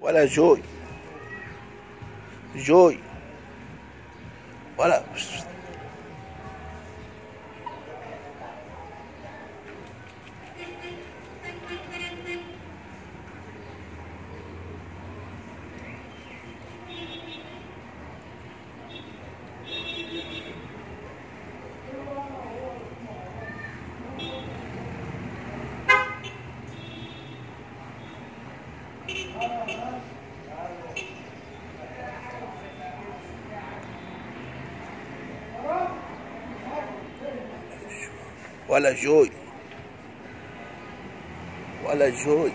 ولا جوي. جوي. ولا ولا جوي ولا جوي